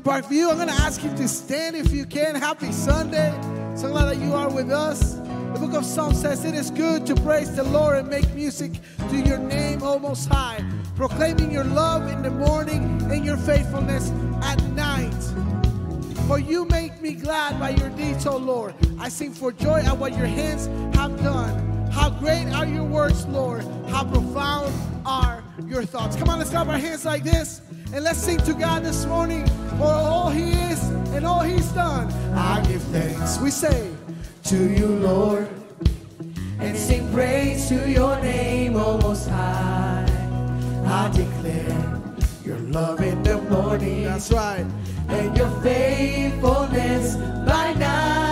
Parkview. I'm going to ask you to stand if you can. Happy Sunday. So glad that you are with us. The book of Psalms says, It is good to praise the Lord and make music to your name, O Most High, proclaiming your love in the morning and your faithfulness at night. For you make me glad by your deeds, O Lord. I sing for joy at what your hands have done. How great are your works, Lord. How profound are your thoughts. Come on, let's clap our hands like this. And let's sing to God this morning for all He is and all He's done. I give thanks, we say, to you, Lord, and sing praise to your name, O Most High. I declare your love in the morning. That's right. And your faithfulness by night.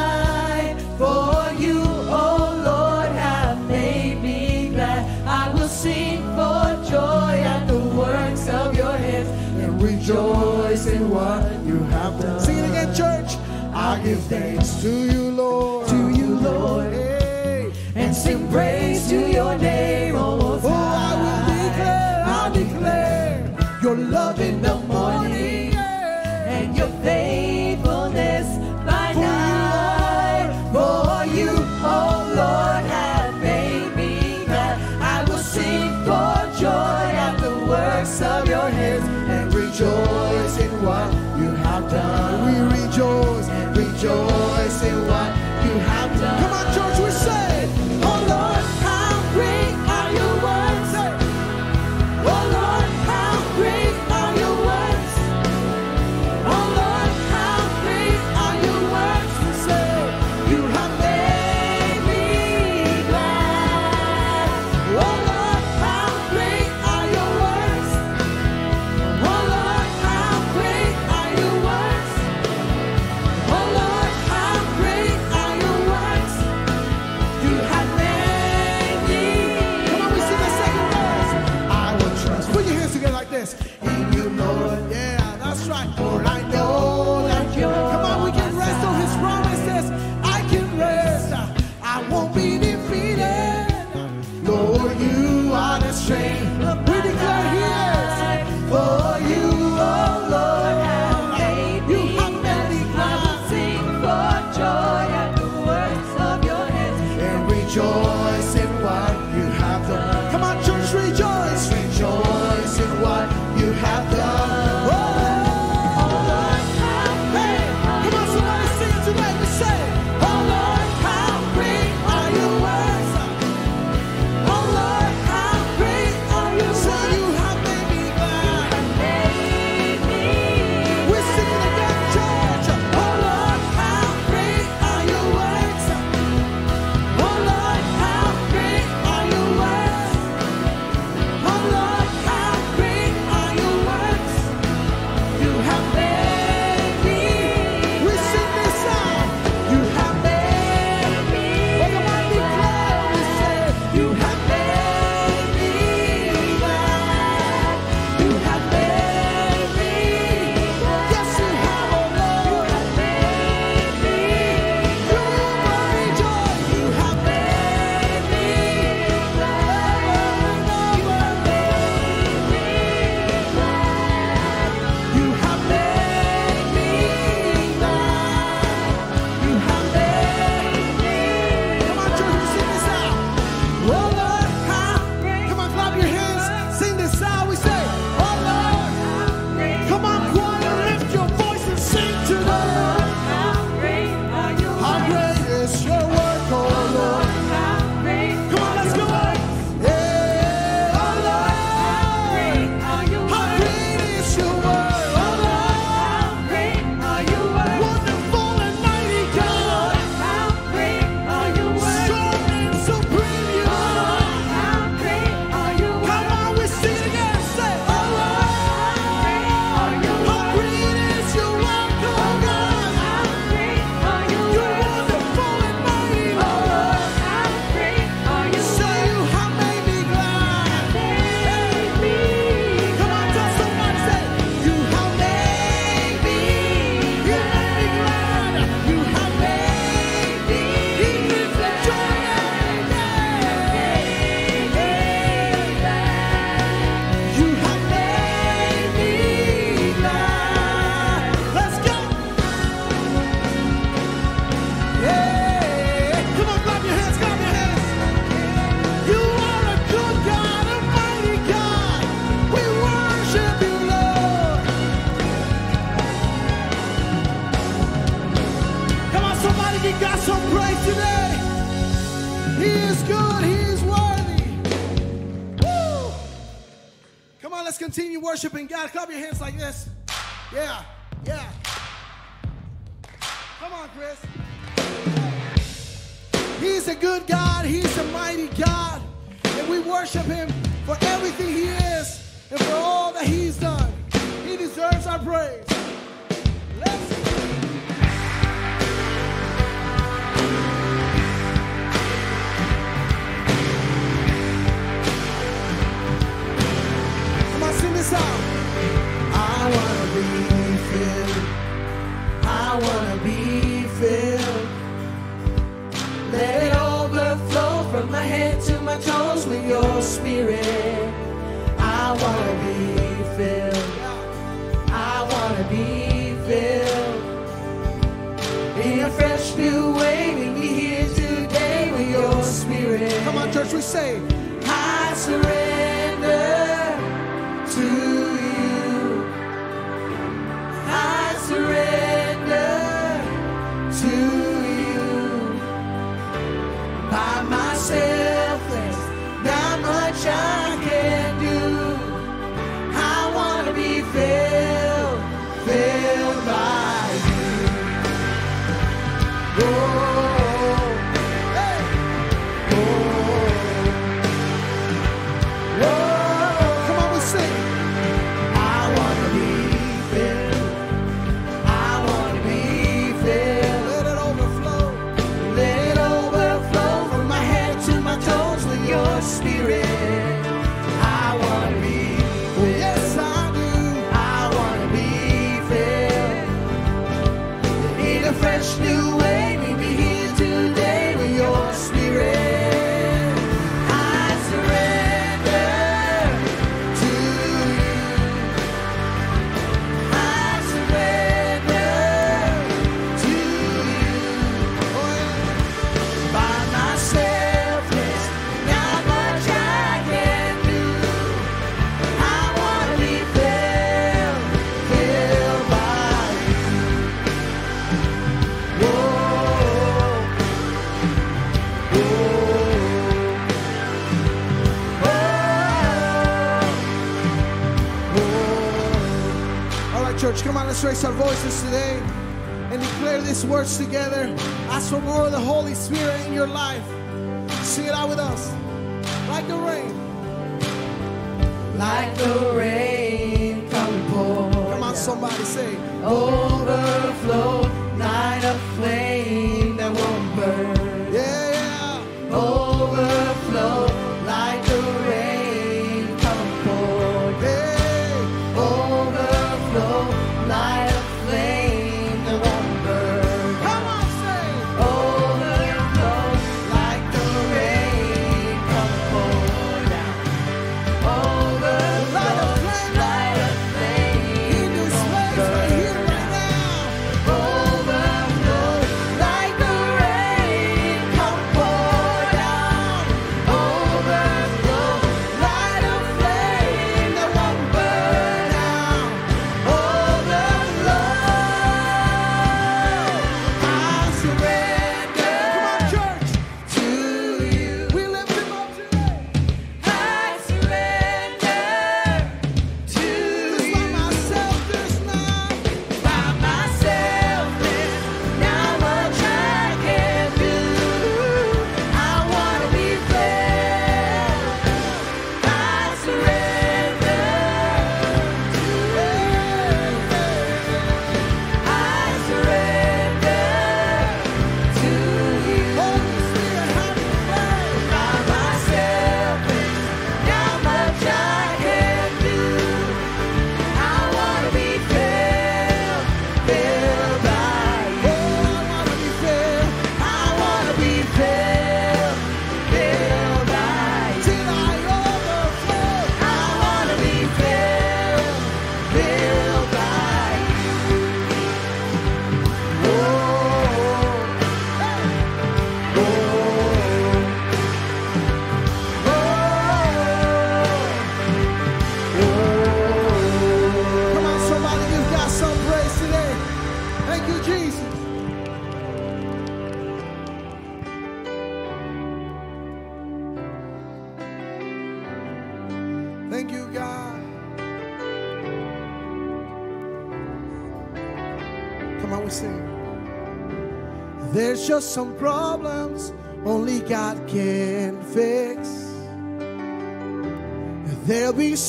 Rejoice in what you have done. Sing it again, church. I give thanks To you, Lord. to you, Lord, Hey. and sing praise to your name, O Most Oh. I will declare, I'll declare your love in the morning and your faithfulness Come on, let's raise our voices today and declare these words together. Ask for more of the Holy Spirit in your life. Sing it out with us. Like the rain. Like the rain, come pour. Come on, somebody say. Overflow, night of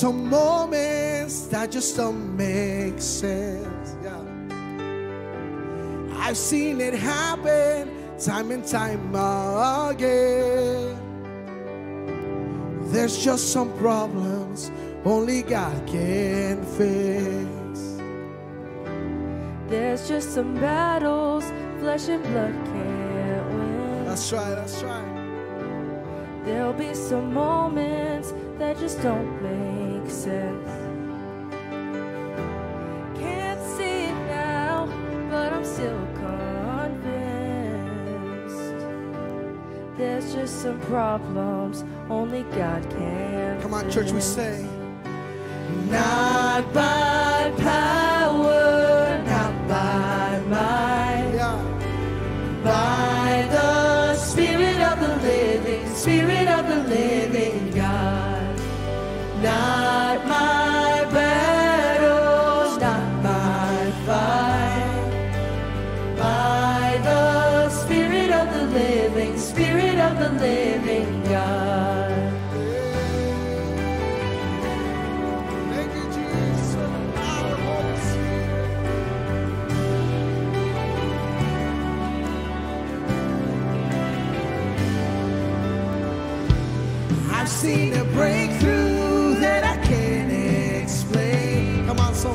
some moments that just don't make sense. Yeah. I've seen it happen time and time again. There's just some problems only God can fix. There's just some battles flesh and blood can't win. That's right, that's right. There'll be some moments that just don't make sense. Can't see it now, but I'm still convinced. There's just some problems only God can. Come on, church, we say. Not by Not my battles, not my fight, by the Spirit of the living, Spirit of the living God. Seen a breakthrough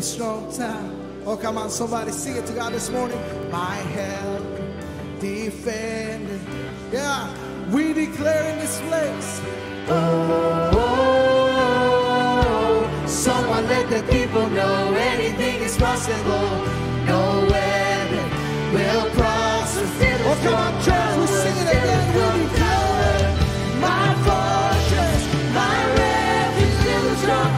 a strong town. Oh, come on, somebody sing it to God this morning. My help, defender. Yeah, we declare in this place. Oh, someone let the people know anything is possible. No weapon will prosper. Oh, come on, church, we sing it again. We declare. My fortress, my refuge, strong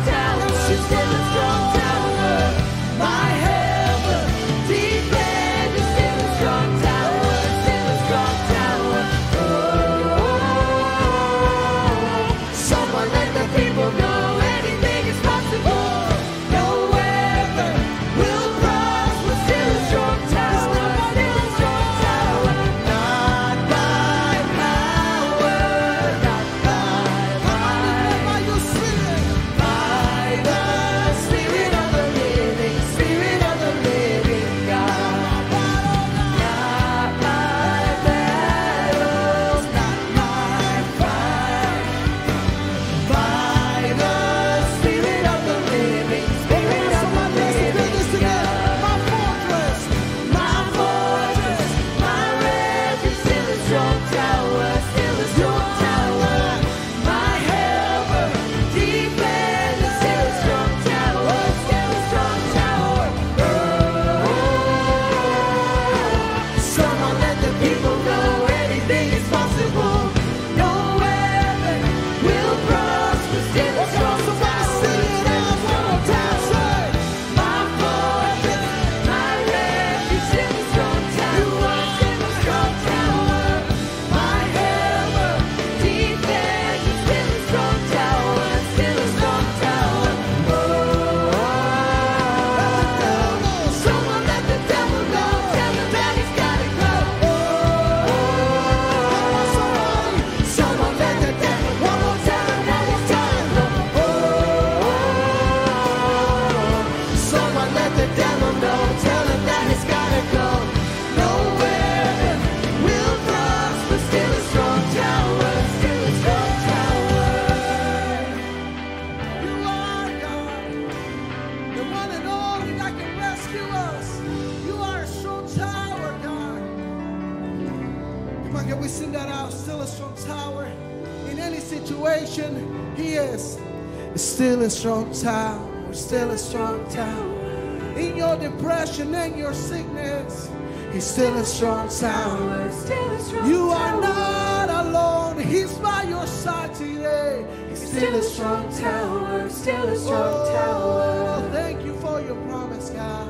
strong tower, still a strong tower. In your depression and your sickness, He's still a strong tower. Still a strong You are not alone. He's by your side today. He's Still a strong tower. Still a strong Oh, tower. thank you for your promise, God.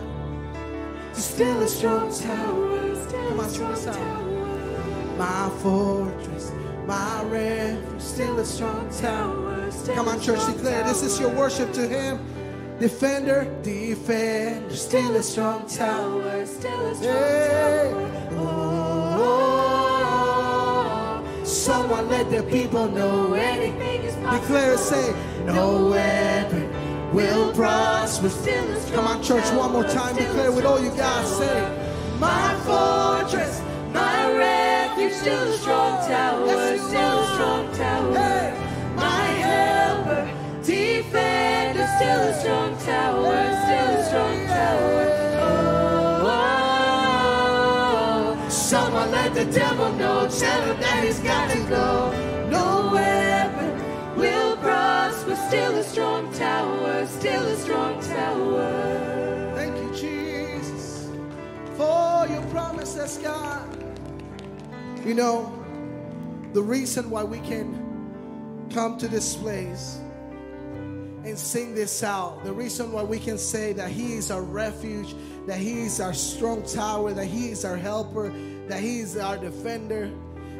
Still a strong tower. Still Come a on, sing strong this out. My fortress, my refuge, still a strong tower. Come on, church, declare this is your worship to Him. Defender, defender, still a strong tower. Still a strong Hey. tower. Oh, someone let the people know anything. Is possible. Declare, say, no weapon will prosper. Still a strong Come on, church, one more time. Declare with all you got. Say, my fortress, My refuge, still a strong tower, still a strong tower. Hey. Oh, the devil know, tell him that he's got to go. no weapon will prosper, still a strong tower, still a strong tower. Thank you, Jesus, for your promises, God. You know, the reason why we can come to this place and sing this out, the reason why we can say that He is our refuge, that He is our strong tower, that He is our helper, that He is our defender.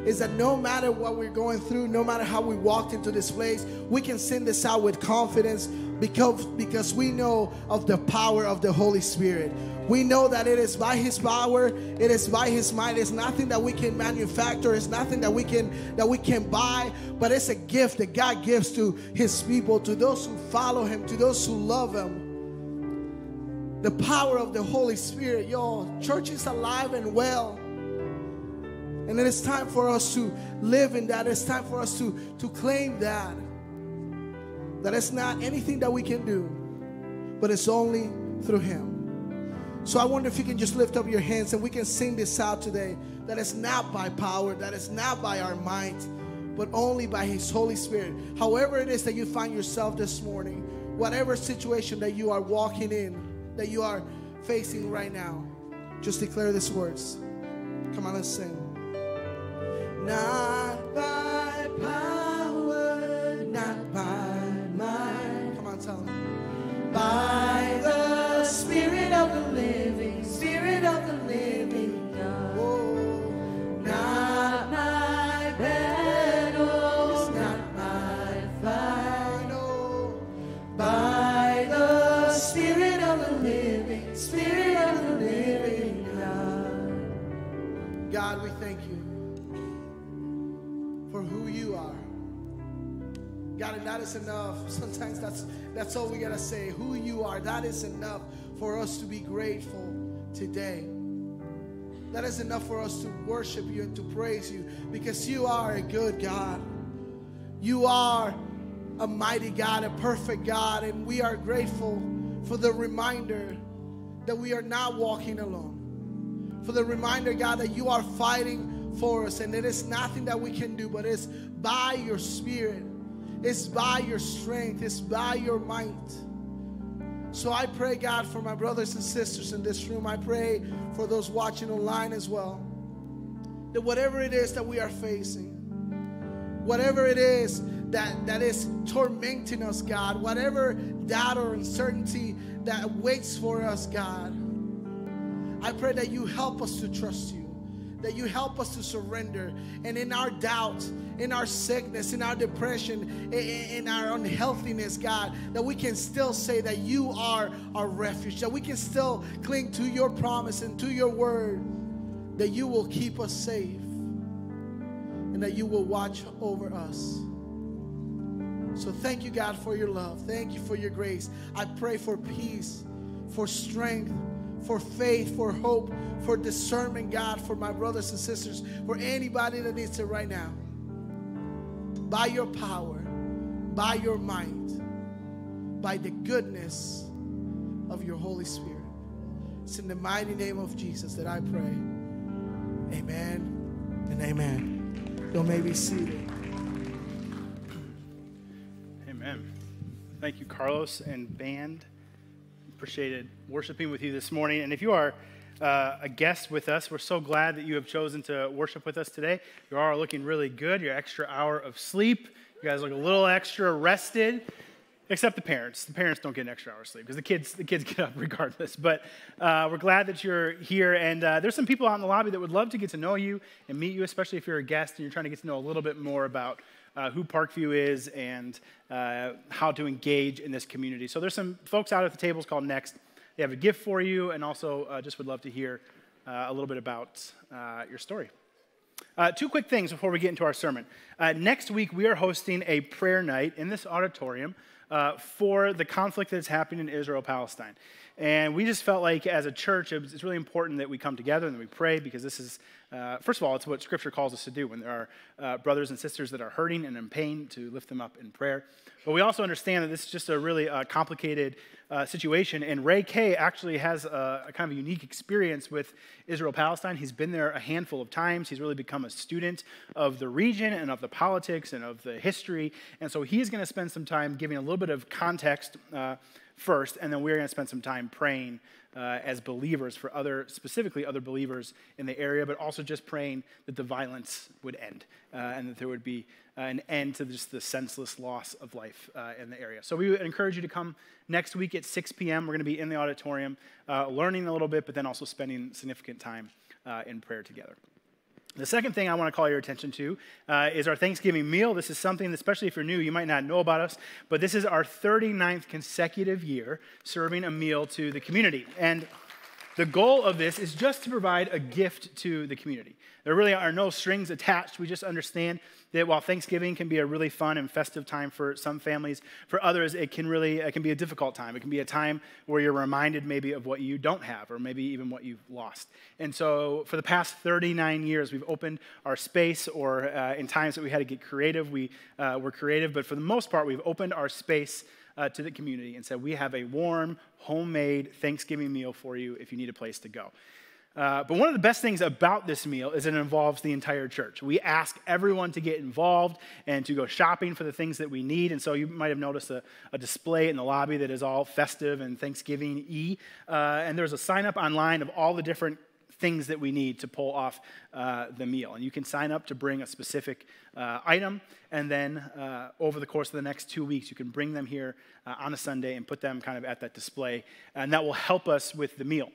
Is that no matter what we're going through, no matter how we walked into this place, we can sing this out with confidence because, because we know of the power of the Holy Spirit. We know that it is by His power, it is by His might. It's nothing that we can manufacture. It's nothing that we can that we can buy, but it's a gift that God gives to His people, to those who follow Him, to those who love Him. The power of the Holy Spirit, y'all. Church is alive and well. And it is time for us to live in that. It's time for us to, to claim that. That it's not anything that we can do, but it's only through Him. So I wonder if you can just lift up your hands and we can sing this out today. That it's not by power, that it's not by our might, but only by His Holy Spirit. However, it is that you find yourself this morning, whatever situation that you are walking in, that you are facing right now, just declare these words. Come on, let's sing. Not by power, not by might. Come on, tell them. By the Spirit of the living, Spirit of the living God. Not my battles, not my by the Spirit of the living, Spirit of the living God. God, we thank you for who you are. God, and that is enough. Sometimes that's that's all we gotta say. Who you are, that is enough for us to be grateful today. That is enough for us to worship you and to praise you because you are a good God. You are a mighty God, a perfect God, and we are grateful for the reminder that we are not walking alone. For the reminder, God, that you are fighting for us, and it is nothing that we can do, but it's by your spirit, it's by your strength, it's by your might. So I pray, God, for my brothers and sisters in this room. I pray for those watching online as well. That whatever it is that we are facing, whatever it is that, that is tormenting us, God, whatever doubt or uncertainty that waits for us, God, I pray that you help us to trust you, that you help us to surrender. And in our doubt, in our sickness, in our depression, i- i- in our unhealthiness, God, that we can still say that you are our refuge, that we can still cling to your promise and to your word, that you will keep us safe and that you will watch over us. So thank you, God, for your love. Thank you for your grace. I pray for peace, for strength, for faith, for hope, for discernment, God, for my brothers and sisters, for anybody that needs it right now. By your power, by your might, by the goodness of your Holy Spirit. It's in the mighty name of Jesus that I pray. Amen and amen. You may be seated. Amen. Thank you, Carlos and band. Appreciated worshiping with you this morning. And if you are uh, a guest with us, we're so glad that you have chosen to worship with us today. You are looking really good. Your extra hour of sleep. You guys look a little extra rested, except the parents. The parents don't get an extra hour of sleep because the kids, the kids get up regardless. But uh, we're glad that you're here. And uh, there's some people out in the lobby that would love to get to know you and meet you, especially if you're a guest and you're trying to get to know a little bit more about uh, who Parkview is and uh, how to engage in this community. So there's some folks out at the tables called Next. They have a gift for you, and also uh, just would love to hear uh, a little bit about uh, your story. Uh, two quick things before we get into our sermon. next week, we are hosting a prayer night in this auditorium for the conflict that's happening in Israel Palestine. And we just felt like as a church, it's really important that we come together and that we pray because this is, uh, first of all, it's what Scripture calls us to do when there are uh, brothers and sisters that are hurting and in pain to lift them up in prayer. But we also understand that this is just a really uh, complicated uh, situation. And Ray Kay actually has a, a, kind of a unique experience with Israel Palestine. He's been there a handful of times. He's really become a student of the region and of the politics and of the history. And so he's going to spend some time giving a little bit of context uh, first, and then we're going to spend some time praying uh, as believers for other, specifically other believers in the area, but also just praying that the violence would end uh, and that there would be uh, an end to just the senseless loss of life uh, in the area. So we would encourage you to come next week at 6 p.m. We're going to be in the auditorium uh, learning a little bit, but then also spending significant time in prayer together. The second thing I want to call your attention to uh, is our Thanksgiving meal. This is something, especially if you're new, you might not know about us, but this is our 39th consecutive year serving a meal to the community. And the goal of this is just to provide a gift to the community. There really are no strings attached. We just understand that while Thanksgiving can be a really fun and festive time for some families, for others it can really it can be a difficult time. It can be a time where you're reminded maybe of what you don't have or maybe even what you've lost. And so for the past 39 years, we've opened our space, or uh, in times that we had to get creative, we uh, were creative. But for the most part, we've opened our space. Uh, to the community and said, We have a warm, homemade Thanksgiving meal for you if you need a place to go. Uh, but one of the best things about this meal is it involves the entire church. We ask everyone to get involved and to go shopping for the things that we need. And so you might have noticed a, a display in the lobby that is all festive and Thanksgiving y. Uh, and there's a sign up online of all the different things that we need to pull off uh, the meal. And you can sign up to bring a specific uh, item, and then uh, over the course of the next two weeks, you can bring them here uh, on a Sunday and put them kind of at that display. And that will help us with the meal.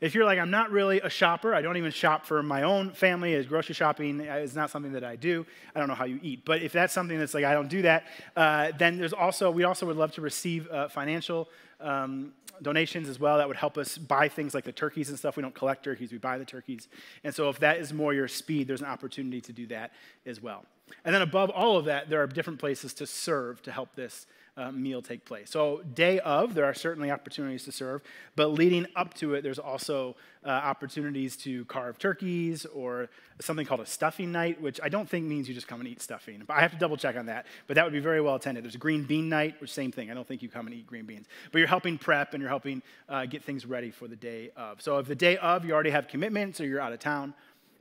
If you're like, I'm not really a shopper, I don't even shop for my own family, as grocery shopping is not something that I do. I don't know how you eat. But if that's something that's like, I don't do that, uh, then there's also, we also would love to receive uh, financial um, donations as well. That would help us buy things like the turkeys and stuff. We don't collect turkeys, we buy the turkeys. And so if that is more your speed, there's an opportunity to do that as well. And then above all of that, there are different places to serve to help this uh, meal take place. So, day of, there are certainly opportunities to serve, but leading up to it, there's also uh, opportunities to carve turkeys or something called a stuffing night, which I don't think means you just come and eat stuffing. But I have to double check on that. But that would be very well attended. There's a green bean night, which same thing. I don't think you come and eat green beans. But you're helping prep and you're helping uh, get things ready for the day of. So, if the day of you already have commitments or you're out of town,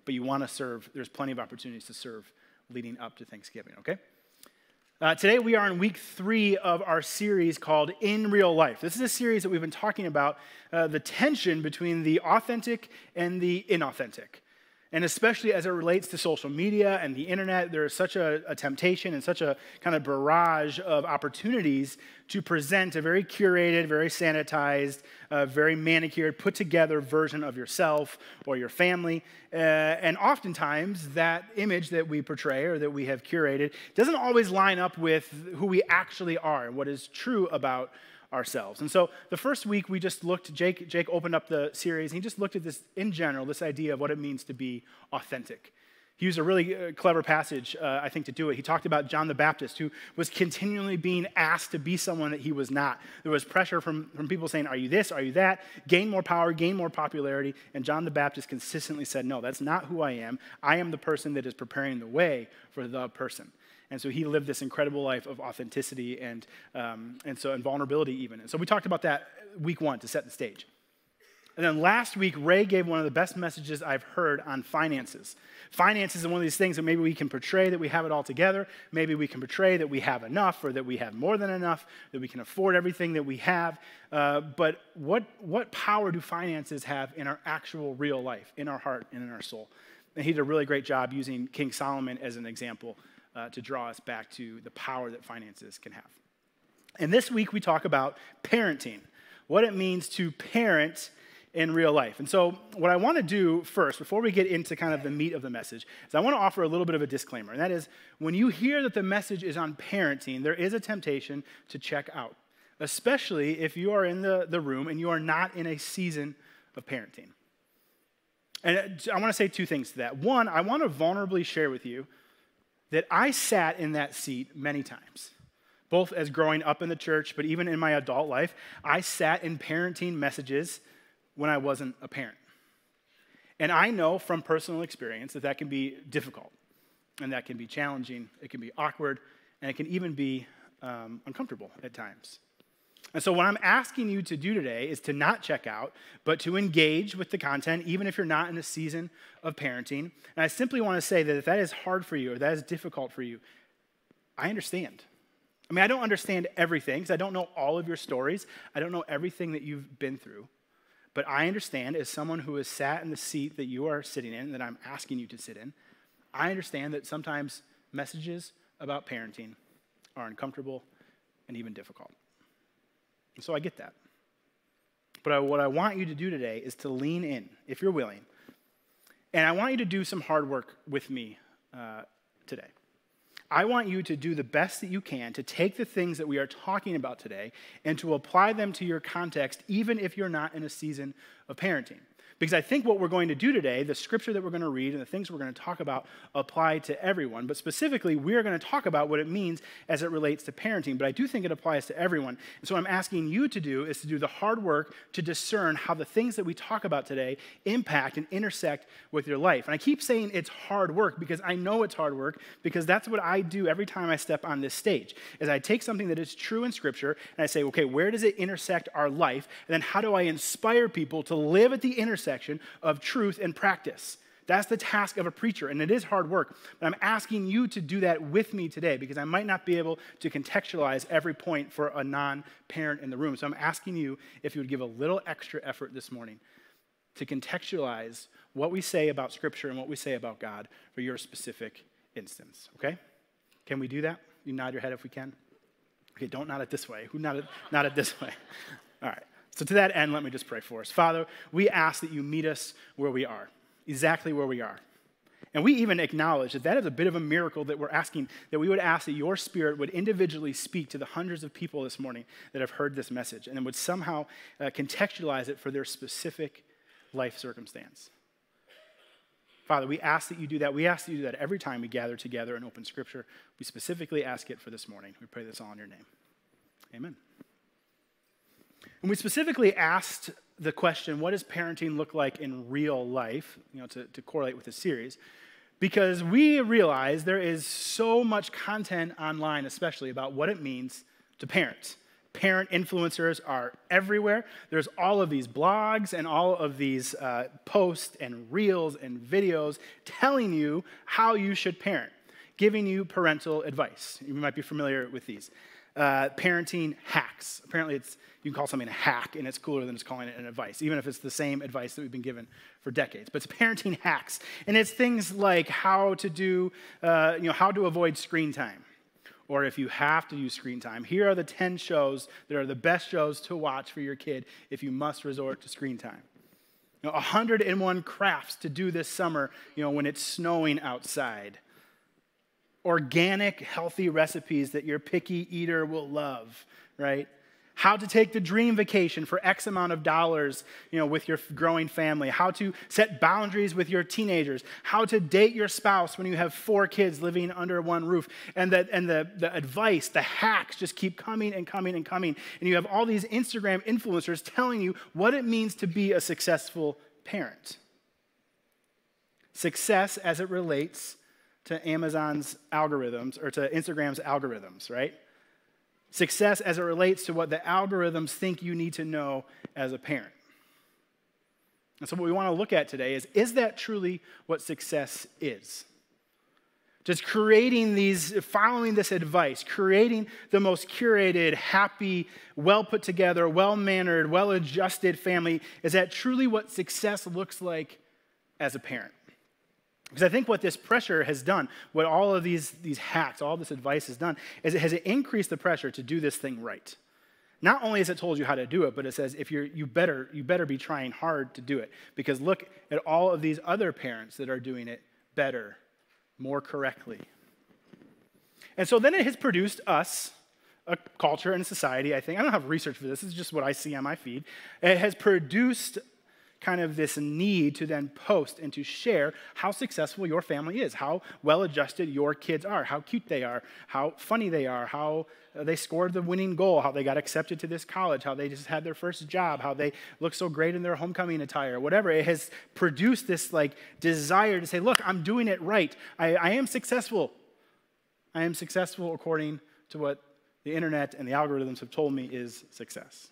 but you want to serve, there's plenty of opportunities to serve leading up to Thanksgiving, okay? Uh, today, we are in week three of our series called In Real Life. This is a series that we've been talking about uh, the tension between the authentic and the inauthentic. And especially as it relates to social media and the internet, there is such a, a, temptation and such a kind of barrage of opportunities to present a very curated, very sanitized, uh, very manicured, put together version of yourself or your family. Uh, and oftentimes, that image that we portray or that we have curated doesn't always line up with who we actually are and what is true about ourselves. And so the first week we just looked, Jake, Jake opened up the series, and he just looked at this in general, this idea of what it means to be authentic. He used a really uh, clever passage, uh, I think, to do it. He talked about John the Baptist, who was continually being asked to be someone that he was not. There was pressure from, from people saying, Are you this? Are you that? Gain more power, gain more popularity. And John the Baptist consistently said, No, that's not who I am. I am the person that is preparing the way for the person. And so he lived this incredible life of authenticity and, um, and so and vulnerability even. And so we talked about that week one to set the stage. And then last week, Ray gave one of the best messages I've heard on finances. Finances is one of these things that maybe we can portray that we have it all together. Maybe we can portray that we have enough or that we have more than enough, that we can afford everything that we have. Uh, but what, what power do finances have in our actual real life, in our heart and in our soul? And he did a really great job using King Solomon as an example uh, to draw us back to the power that finances can have. And this week we talk about parenting, what it means to parent in real life. And so, what I want to do first, before we get into kind of the meat of the message, is I want to offer a little bit of a disclaimer. And that is, when you hear that the message is on parenting, there is a temptation to check out, especially if you are in the, the room and you are not in a season of parenting. And I want to say two things to that. One, I want to vulnerably share with you that I sat in that seat many times both as growing up in the church, but even in my adult life, I sat in parenting messages when I wasn't a parent. And I know from personal experience that that can be difficult, and that can be challenging, it can be awkward, and it can even be um, uncomfortable at times. And so, what I'm asking you to do today is to not check out, but to engage with the content, even if you're not in a season of parenting. And I simply want to say that if that is hard for you or that is difficult for you, I understand. I mean, I don't understand everything because I don't know all of your stories. I don't know everything that you've been through. But I understand as someone who has sat in the seat that you are sitting in, that I'm asking you to sit in, I understand that sometimes messages about parenting are uncomfortable and even difficult. And so I get that. But I, what I want you to do today is to lean in, if you're willing. And I want you to do some hard work with me uh, today. I want you to do the best that you can to take the things that we are talking about today and to apply them to your context, even if you're not in a season of parenting. Because I think what we're going to do today, the scripture that we're going to read and the things we're going to talk about apply to everyone. But specifically, we're going to talk about what it means as it relates to parenting. But I do think it applies to everyone. And so what I'm asking you to do is to do the hard work to discern how the things that we talk about today impact and intersect with your life. And I keep saying it's hard work because I know it's hard work because that's what I do every time I step on this stage. Is I take something that is true in scripture and I say, okay, where does it intersect our life? And then how do I inspire people to live at the intersection intersection of truth and practice. That's the task of a preacher, and it is hard work. But I'm asking you to do that with me today because I might not be able to contextualize every point for a non parent in the room. So I'm asking you if you would give a little extra effort this morning to contextualize what we say about Scripture and what we say about God for your specific instance, okay? Can we do that? You nod your head if we can. Okay, don't nod it this way. Who nodded, nod it this way? All right. So, to that end, let me just pray for us. Father, we ask that you meet us where we are, exactly where we are. And we even acknowledge that that is a bit of a miracle that we're asking, that we would ask that your spirit would individually speak to the hundreds of people this morning that have heard this message and would somehow uh, contextualize it for their specific life circumstance. Father, we ask that you do that. We ask that you do that every time we gather together and open scripture. We specifically ask it for this morning. We pray this all in your name. Amen. And we specifically asked the question, what does parenting look like in real life, you know, to, to correlate with the series, because we realize there is so much content online, especially about what it means to parent. Parent influencers are everywhere. There's all of these blogs and all of these uh, posts and reels and videos telling you how you should parent, giving you parental advice. You might be familiar with these. Uh, parenting hacks. Apparently, it's you can call something a hack, and it's cooler than just calling it an advice, even if it's the same advice that we've been given for decades. But it's parenting hacks, and it's things like how to do, uh, you know, how to avoid screen time, or if you have to use screen time, here are the 10 shows that are the best shows to watch for your kid if you must resort to screen time. You know, 101 crafts to do this summer, you know, when it's snowing outside. Organic, healthy recipes that your picky eater will love, right? how to take the dream vacation for X amount of dollars, you know, with your growing family, how to set boundaries with your teenagers, how to date your spouse when you have four kids living under one roof. And, that, and the, the advice, the hacks just keep coming and coming and coming. And you have all these Instagram influencers telling you what it means to be a successful parent. Success as it relates to Amazon's algorithms or to Instagram's algorithms, right? Success as it relates to what the algorithms think you need to know as a parent. And so, what we want to look at today is is that truly what success is? Just creating these, following this advice, creating the most curated, happy, well put together, well mannered, well adjusted family, is that truly what success looks like as a parent? Because I think what this pressure has done, what all of these, these hacks, all this advice has done, is it has increased the pressure to do this thing right. Not only has it told you how to do it, but it says if you're you better you better be trying hard to do it. Because look at all of these other parents that are doing it better, more correctly. And so then it has produced us, a culture and a society, I think. I don't have research for this, this is just what I see on my feed. It has produced kind of this need to then post and to share how successful your family is, how well adjusted your kids are, how cute they are, how funny they are, how they scored the winning goal, how they got accepted to this college, how they just had their first job, how they look so great in their homecoming attire, whatever. It has produced this like desire to say, look, I'm doing it right. I, I am successful. I am successful according to what the internet and the algorithms have told me is success.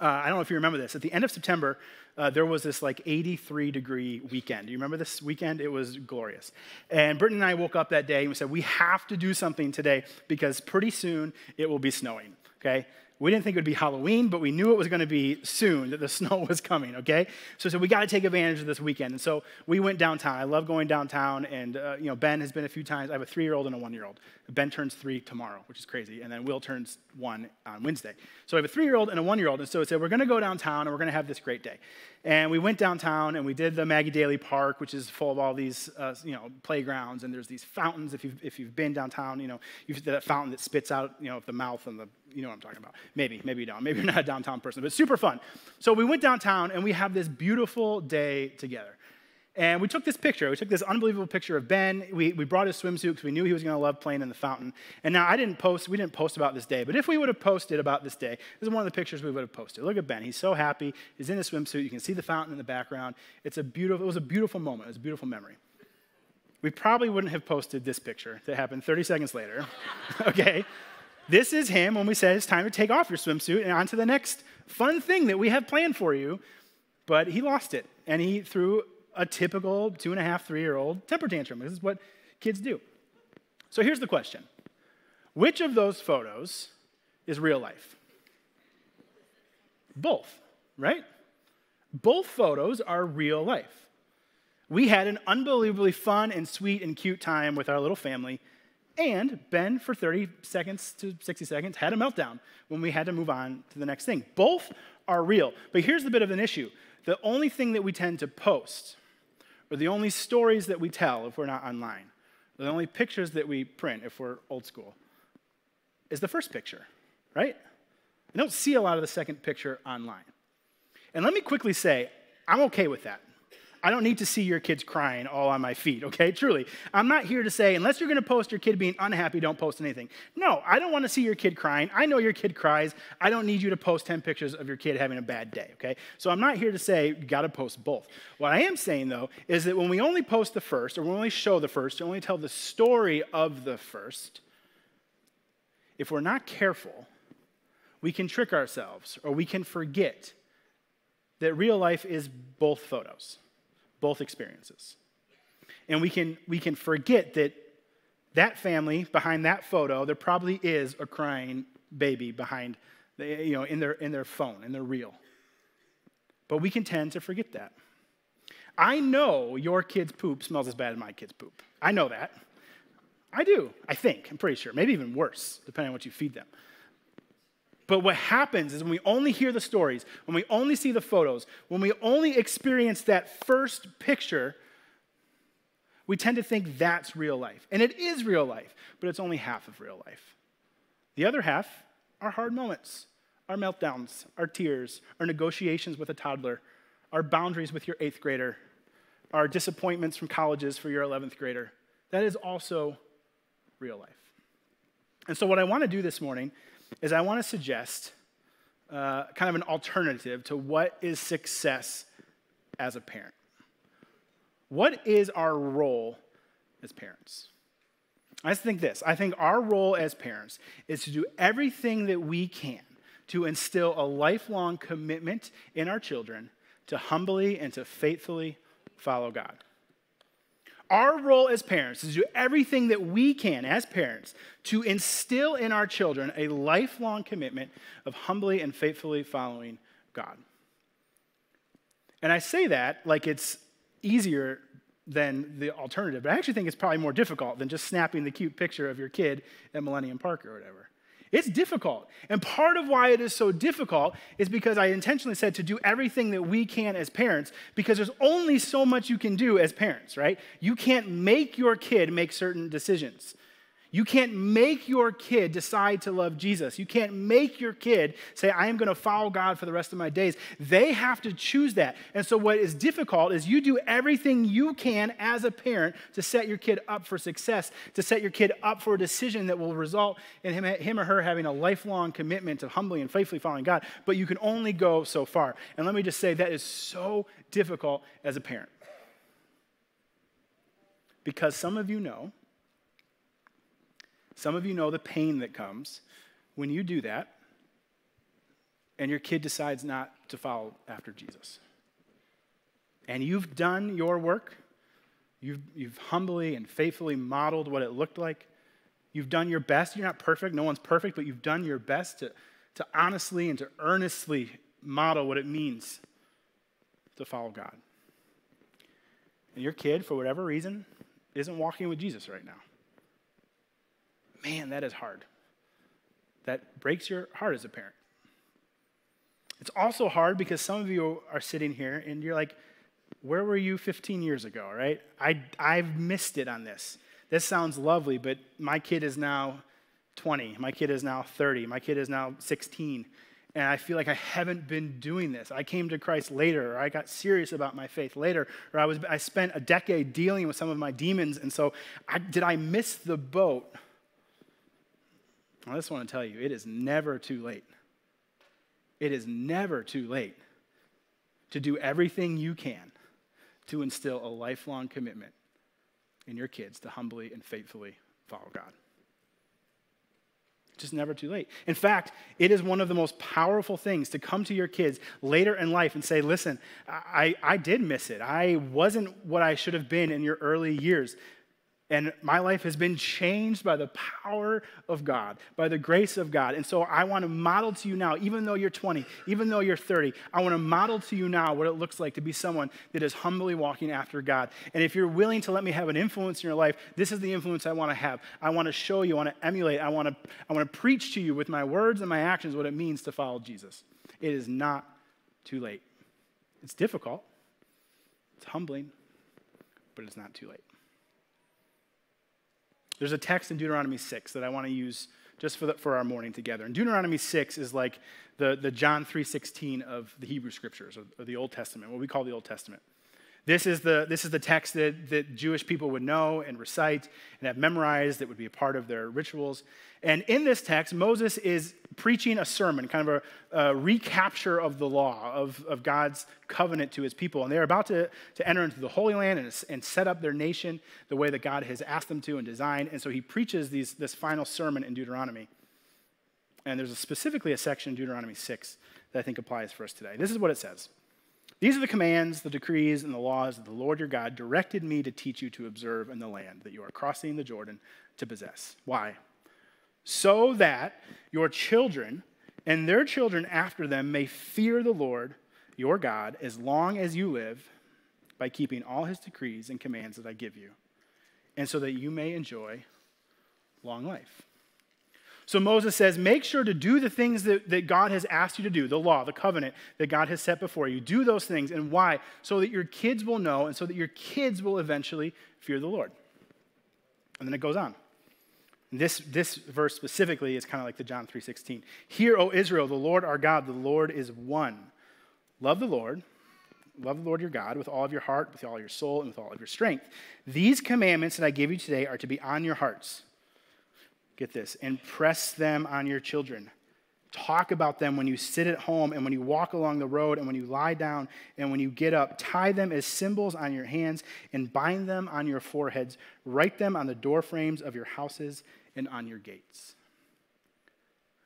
Uh, I don't know if you remember this. At the end of September, uh, there was this like 83 degree weekend. You remember this weekend? It was glorious. And Brittany and I woke up that day and we said, we have to do something today because pretty soon it will be snowing, okay? We didn't think it would be Halloween, but we knew it was going to be soon that the snow was coming, okay? So, so we got to take advantage of this weekend. And so we went downtown. I love going downtown. And, uh, you know, Ben has been a few times. I have a three year old and a one year old. Ben turns three tomorrow, which is crazy. And then Will turns one on Wednesday. So I have a three year old and a one year old. And so I said, we're going to go downtown and we're going to have this great day. And we went downtown and we did the Maggie Daley Park, which is full of all these, uh, you know, playgrounds. And there's these fountains. If you've, if you've been downtown, you know, you've that fountain that spits out, you know, the mouth and the, you know what I'm talking about. Maybe, maybe you don't. Maybe you're not a downtown person, but super fun. So we went downtown and we have this beautiful day together. And we took this picture. We took this unbelievable picture of Ben. We, we brought his swimsuit because we knew he was going to love playing in the fountain. And now I didn't post, we didn't post about this day, but if we would have posted about this day, this is one of the pictures we would have posted. Look at Ben. He's so happy. He's in his swimsuit. You can see the fountain in the background. It's a beautiful, it was a beautiful moment. It was a beautiful memory. We probably wouldn't have posted this picture that happened 30 seconds later. okay? This is him when we said it's time to take off your swimsuit and on to the next fun thing that we have planned for you. But he lost it and he threw a typical two and a half, three year old temper tantrum. This is what kids do. So here's the question Which of those photos is real life? Both, right? Both photos are real life. We had an unbelievably fun and sweet and cute time with our little family. And Ben, for 30 seconds to 60 seconds, had a meltdown when we had to move on to the next thing. Both are real. But here's the bit of an issue the only thing that we tend to post or the only stories that we tell if we're not online, or the only pictures that we print if we're old school, is the first picture, right? I don't see a lot of the second picture online. And let me quickly say, I'm okay with that. I don't need to see your kids crying all on my feet, okay? Truly. I'm not here to say, unless you're gonna post your kid being unhappy, don't post anything. No, I don't wanna see your kid crying. I know your kid cries. I don't need you to post 10 pictures of your kid having a bad day, okay? So I'm not here to say you gotta post both. What I am saying, though, is that when we only post the first, or we only show the first, or only tell the story of the first, if we're not careful, we can trick ourselves or we can forget that real life is both photos both experiences. And we can, we can forget that that family behind that photo, there probably is a crying baby behind, the, you know, in their, in their phone, in their reel. But we can tend to forget that. I know your kid's poop smells as bad as my kid's poop. I know that. I do, I think, I'm pretty sure. Maybe even worse, depending on what you feed them. But what happens is when we only hear the stories, when we only see the photos, when we only experience that first picture, we tend to think that's real life. And it is real life, but it's only half of real life. The other half are hard moments, our meltdowns, our tears, our negotiations with a toddler, our boundaries with your eighth grader, our disappointments from colleges for your 11th grader. That is also real life. And so, what I want to do this morning is I want to suggest uh, kind of an alternative to what is success as a parent. What is our role as parents? I just think this I think our role as parents is to do everything that we can to instill a lifelong commitment in our children to humbly and to faithfully follow God. Our role as parents is to do everything that we can as parents to instill in our children a lifelong commitment of humbly and faithfully following God. And I say that like it's easier than the alternative, but I actually think it's probably more difficult than just snapping the cute picture of your kid at Millennium Park or whatever. It's difficult. And part of why it is so difficult is because I intentionally said to do everything that we can as parents, because there's only so much you can do as parents, right? You can't make your kid make certain decisions. You can't make your kid decide to love Jesus. You can't make your kid say, I am going to follow God for the rest of my days. They have to choose that. And so, what is difficult is you do everything you can as a parent to set your kid up for success, to set your kid up for a decision that will result in him, him or her having a lifelong commitment to humbly and faithfully following God. But you can only go so far. And let me just say, that is so difficult as a parent. Because some of you know some of you know the pain that comes when you do that and your kid decides not to follow after Jesus. And you've done your work, you've, you've humbly and faithfully modeled what it looked like. You've done your best. You're not perfect, no one's perfect, but you've done your best to, to honestly and to earnestly model what it means to follow God. And your kid, for whatever reason, isn't walking with Jesus right now. Man, that is hard. That breaks your heart as a parent. It's also hard because some of you are sitting here and you're like, where were you 15 years ago, right? I, I've missed it on this. This sounds lovely, but my kid is now 20. My kid is now 30. My kid is now 16. And I feel like I haven't been doing this. I came to Christ later, or I got serious about my faith later, or I, was, I spent a decade dealing with some of my demons. And so, I, did I miss the boat? I just want to tell you, it is never too late. It is never too late to do everything you can to instill a lifelong commitment in your kids to humbly and faithfully follow God. Just never too late. In fact, it is one of the most powerful things to come to your kids later in life and say, listen, I, I did miss it. I wasn't what I should have been in your early years. And my life has been changed by the power of God, by the grace of God. And so I want to model to you now, even though you're 20, even though you're 30, I want to model to you now what it looks like to be someone that is humbly walking after God. And if you're willing to let me have an influence in your life, this is the influence I want to have. I want to show you, I want to emulate, I want to, I want to preach to you with my words and my actions what it means to follow Jesus. It is not too late. It's difficult, it's humbling, but it's not too late. There's a text in Deuteronomy 6 that I want to use just for, the, for our morning together. And Deuteronomy 6 is like the, the John 3.16 of the Hebrew Scriptures, or, or the Old Testament, what we call the Old Testament. This is the, this is the text that, that Jewish people would know and recite and have memorized that would be a part of their rituals. And in this text, Moses is preaching a sermon, kind of a, a recapture of the law, of, of God's covenant to his people. And they're about to, to enter into the Holy Land and, and set up their nation the way that God has asked them to and designed. And so he preaches these, this final sermon in Deuteronomy. And there's a, specifically a section in Deuteronomy 6 that I think applies for us today. This is what it says. These are the commands, the decrees, and the laws that the Lord your God directed me to teach you to observe in the land that you are crossing the Jordan to possess. Why? So that your children and their children after them may fear the Lord your God as long as you live by keeping all his decrees and commands that I give you, and so that you may enjoy long life. So Moses says, make sure to do the things that, that God has asked you to do, the law, the covenant that God has set before you. Do those things. And why? So that your kids will know and so that your kids will eventually fear the Lord. And then it goes on. This, this verse specifically is kind of like the John 3.16. Hear, O Israel, the Lord our God, the Lord is one. Love the Lord. Love the Lord your God with all of your heart, with all your soul, and with all of your strength. These commandments that I give you today are to be on your hearts get this, impress them on your children. Talk about them when you sit at home and when you walk along the road and when you lie down and when you get up. Tie them as symbols on your hands and bind them on your foreheads. Write them on the doorframes of your houses and on your gates.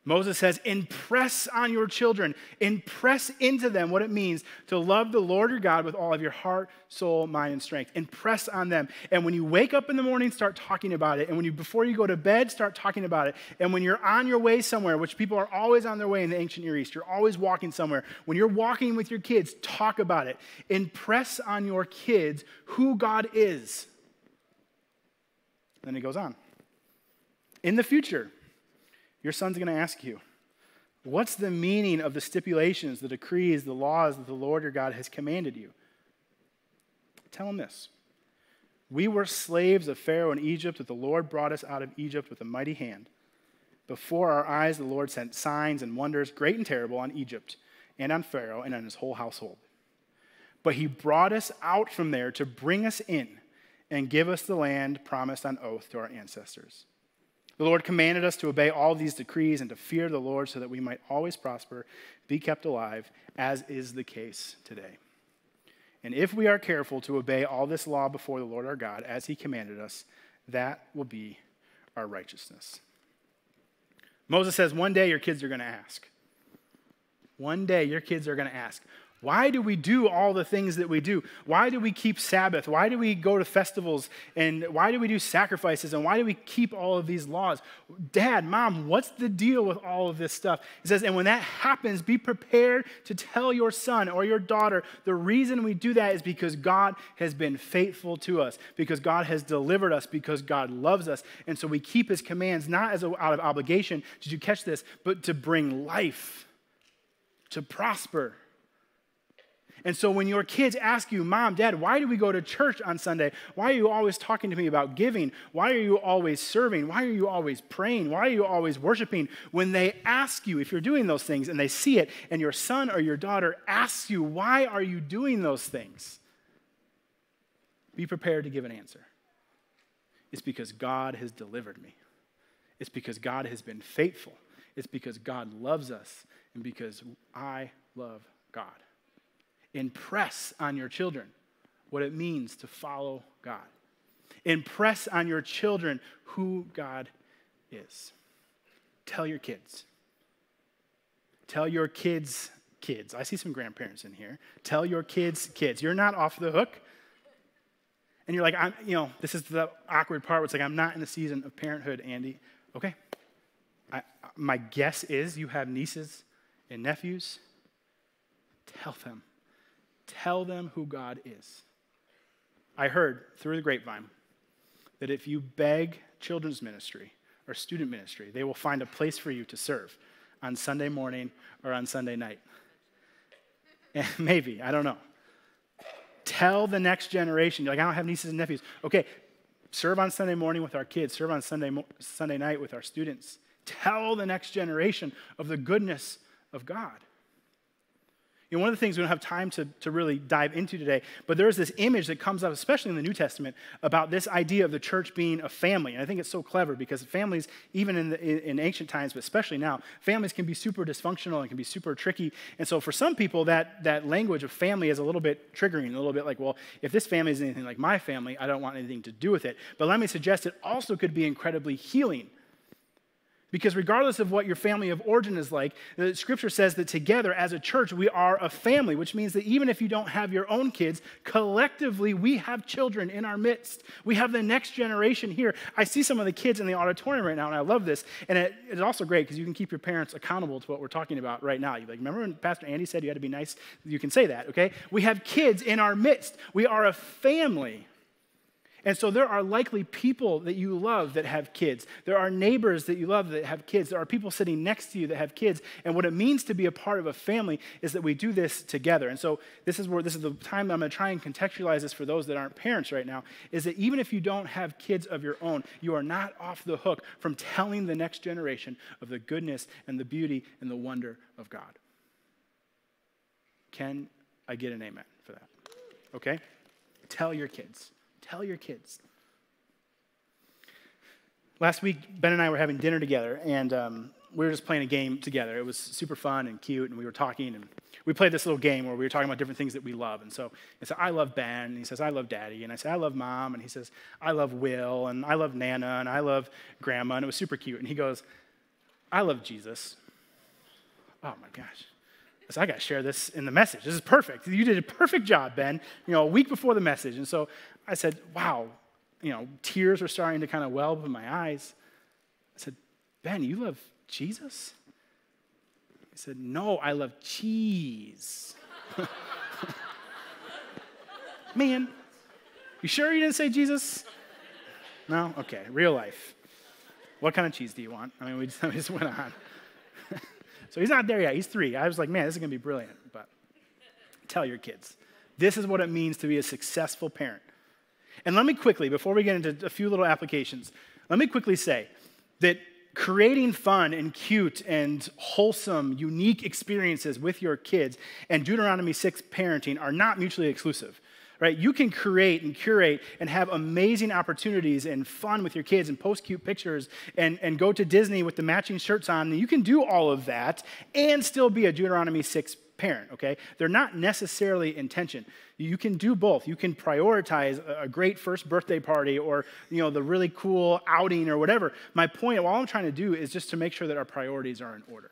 Moses says, impress on your children, impress into them what it means to love the Lord your God with all of your heart, soul, mind, and strength. Impress on them. And when you wake up in the morning, start talking about it. And when you before you go to bed, start talking about it. And when you're on your way somewhere, which people are always on their way in the ancient Near East, you're always walking somewhere. When you're walking with your kids, talk about it. Impress on your kids who God is. Then he goes on. In the future, your son's going to ask you, What's the meaning of the stipulations, the decrees, the laws that the Lord your God has commanded you? Tell him this. We were slaves of Pharaoh in Egypt, but the Lord brought us out of Egypt with a mighty hand. Before our eyes, the Lord sent signs and wonders, great and terrible, on Egypt and on Pharaoh and on his whole household. But he brought us out from there to bring us in and give us the land promised on oath to our ancestors. The Lord commanded us to obey all these decrees and to fear the Lord so that we might always prosper, be kept alive, as is the case today. And if we are careful to obey all this law before the Lord our God, as he commanded us, that will be our righteousness. Moses says, One day your kids are going to ask. One day your kids are going to ask, why do we do all the things that we do? Why do we keep Sabbath? Why do we go to festivals? And why do we do sacrifices? And why do we keep all of these laws? Dad, mom, what's the deal with all of this stuff? He says, and when that happens, be prepared to tell your son or your daughter the reason we do that is because God has been faithful to us, because God has delivered us, because God loves us. And so we keep his commands not as a, out of obligation, did you catch this, but to bring life, to prosper and so when your kids ask you, Mom, Dad, why do we go to church on Sunday? Why are you always talking to me about giving? Why are you always serving? Why are you always praying? Why are you always worshiping? When they ask you if you're doing those things and they see it, and your son or your daughter asks you, Why are you doing those things? Be prepared to give an answer. It's because God has delivered me. It's because God has been faithful. It's because God loves us and because I love God impress on your children what it means to follow God. Impress on your children who God is. Tell your kids. Tell your kids' kids. I see some grandparents in here. Tell your kids' kids. You're not off the hook. And you're like, I'm, you know, this is the awkward part where it's like, I'm not in the season of parenthood, Andy. Okay. I, my guess is you have nieces and nephews. Tell them Tell them who God is. I heard through the grapevine that if you beg children's ministry or student ministry, they will find a place for you to serve on Sunday morning or on Sunday night. Maybe, I don't know. Tell the next generation, like, I don't have nieces and nephews. Okay, serve on Sunday morning with our kids, serve on Sunday, Sunday night with our students. Tell the next generation of the goodness of God. You know, one of the things we don't have time to, to really dive into today, but there is this image that comes up, especially in the New Testament, about this idea of the church being a family. And I think it's so clever because families, even in, the, in ancient times, but especially now, families can be super dysfunctional and can be super tricky. And so for some people, that, that language of family is a little bit triggering, a little bit like, well, if this family is anything like my family, I don't want anything to do with it. But let me suggest it also could be incredibly healing because regardless of what your family of origin is like, the scripture says that together as a church, we are a family, which means that even if you don't have your own kids, collectively, we have children in our midst. We have the next generation here. I see some of the kids in the auditorium right now, and I love this. And it, it's also great because you can keep your parents accountable to what we're talking about right now. You like, remember when Pastor Andy said you had to be nice? You can say that, okay? We have kids in our midst. We are a family. And so there are likely people that you love that have kids. There are neighbors that you love that have kids. There are people sitting next to you that have kids. And what it means to be a part of a family is that we do this together. And so this is where this is the time that I'm going to try and contextualize this for those that aren't parents right now is that even if you don't have kids of your own, you are not off the hook from telling the next generation of the goodness and the beauty and the wonder of God. Can I get an amen for that? Okay? Tell your kids. Tell your kids. Last week, Ben and I were having dinner together, and um, we were just playing a game together. It was super fun and cute, and we were talking, and we played this little game where we were talking about different things that we love. And so I said, I love Ben, and he says, I love Daddy, and I said, I love Mom, and he says, I love Will, and I love Nana, and I love Grandma, and it was super cute. And he goes, I love Jesus. Oh my gosh. So I got to share this in the message. This is perfect. You did a perfect job, Ben, you know, a week before the message. And so I said, wow, you know, tears were starting to kind of well up in my eyes. I said, Ben, you love Jesus? He said, No, I love cheese. Man, you sure you didn't say Jesus? No? Okay, real life. What kind of cheese do you want? I mean, we just, we just went on. So he's not there yet. He's three. I was like, man, this is going to be brilliant. But tell your kids this is what it means to be a successful parent. And let me quickly, before we get into a few little applications, let me quickly say that creating fun and cute and wholesome, unique experiences with your kids and Deuteronomy 6 parenting are not mutually exclusive. Right? You can create and curate and have amazing opportunities and fun with your kids and post cute pictures and, and go to Disney with the matching shirts on. You can do all of that and still be a Deuteronomy 6 parent, okay? They're not necessarily intention. You can do both. You can prioritize a great first birthday party or, you know, the really cool outing or whatever. My point, all I'm trying to do is just to make sure that our priorities are in order.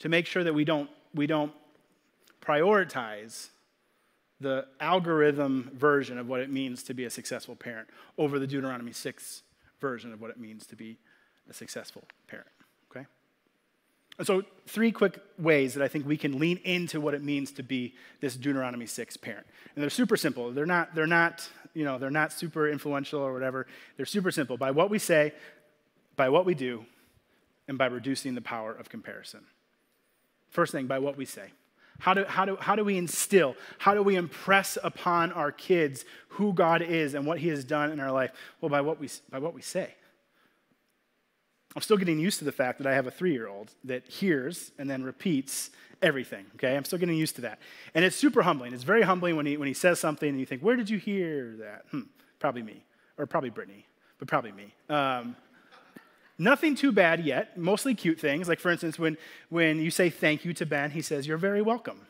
To make sure that we don't we don't prioritize the algorithm version of what it means to be a successful parent over the Deuteronomy 6 version of what it means to be a successful parent. Okay? And so, three quick ways that I think we can lean into what it means to be this Deuteronomy 6 parent. And they're super simple. They're not, they're not, you know, they're not super influential or whatever. They're super simple by what we say, by what we do, and by reducing the power of comparison. First thing, by what we say. How do, how, do, how do we instill, how do we impress upon our kids who God is and what He has done in our life? Well, by what we, by what we say. I'm still getting used to the fact that I have a three year old that hears and then repeats everything, okay? I'm still getting used to that. And it's super humbling. It's very humbling when he, when he says something and you think, where did you hear that? Hmm, probably me, or probably Brittany, but probably me. Um, nothing too bad yet, mostly cute things. Like, for instance, when, when you say thank you to Ben, he says, You're very welcome.